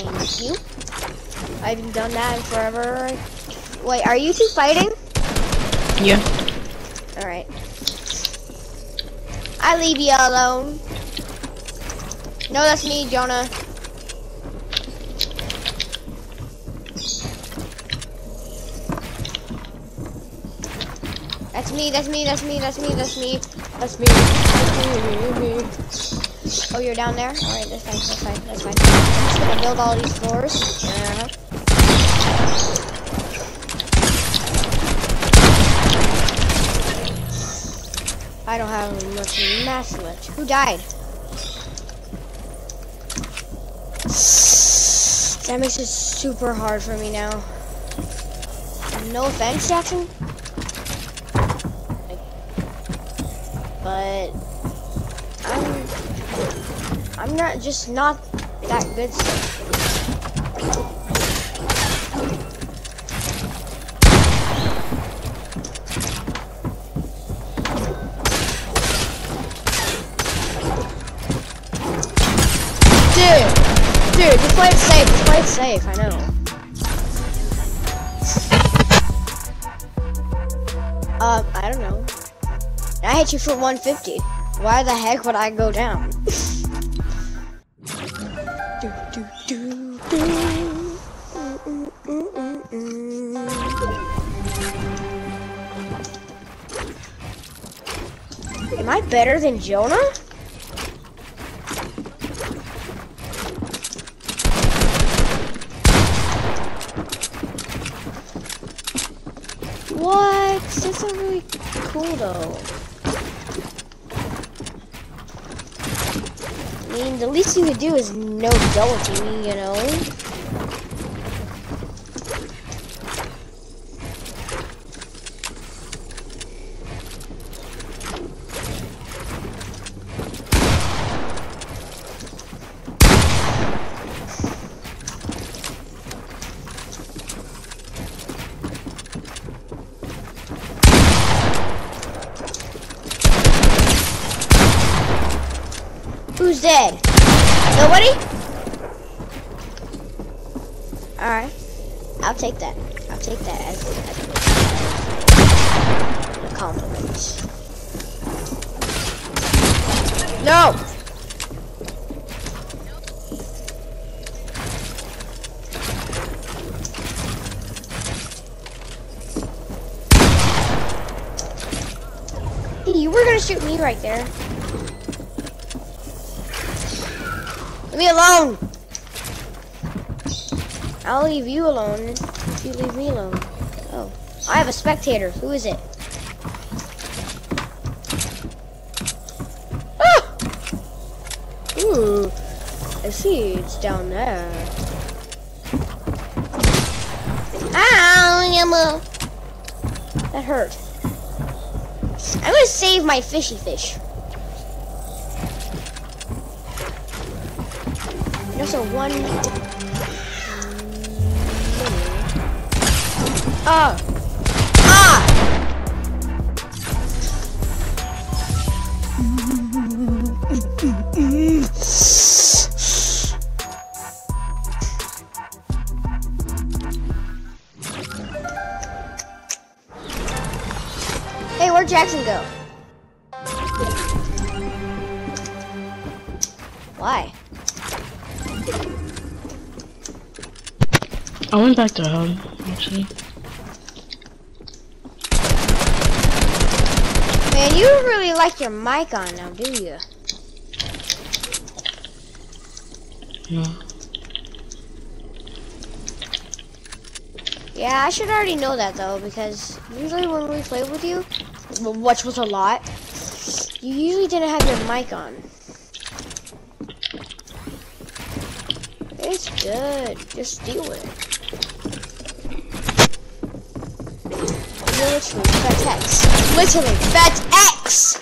Thank you. I haven't done that in forever. Wait, are you two fighting? Yeah. Alright. I leave you alone. No, that's me, Jonah. That's me, that's me, that's me, that's me, that's me, that's me, that's me. Oh, you're down there? Alright, that's fine, that's fine, that's fine. I'm just gonna build all these floors. Yeah. I don't have much mass left. Who died? That makes it super hard for me now. No offense, Jackson. But I'm not just not that good. Dude, dude, just play it safe. Just play it safe. I know. Um, I don't know. I hit you for 150. Why the heck would I go down? I better than Jonah? What? That's not really cool though. I mean, the least you could do is no double me, you know? Dead? Nobody? Alright. I'll take that. I'll take that as, as a compliment. No! You were gonna shoot me right there. Leave me alone! I'll leave you alone if you leave me alone. Oh. I have a spectator. Who is it? Ah! Ooh. I see it's down there. Ow! Yumma. That hurt. I'm gonna save my fishy fish. There's a one. Ah! Ah! Hey, where'd Jackson go? Why? I went back to home, actually. Man, you really like your mic on now, do you? No. Yeah, I should already know that though, because usually when we play with you, which was a lot, you usually didn't have your mic on. It's good. Just with it. Literally, fat X. Literally, fat X!